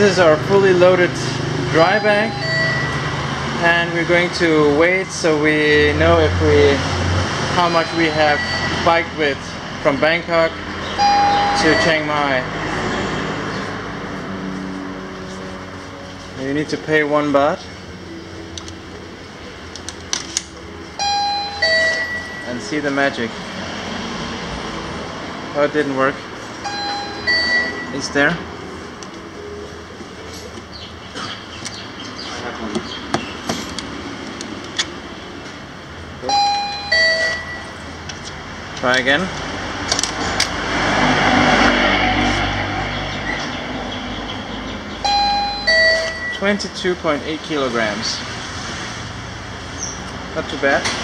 is our fully loaded dry bag and we're going to wait so we know if we how much we have biked with from Bangkok to Chiang Mai. You need to pay one baht and see the magic. Oh, it didn't work. It's there. Try again. Twenty-two point eight kilograms. Not too bad.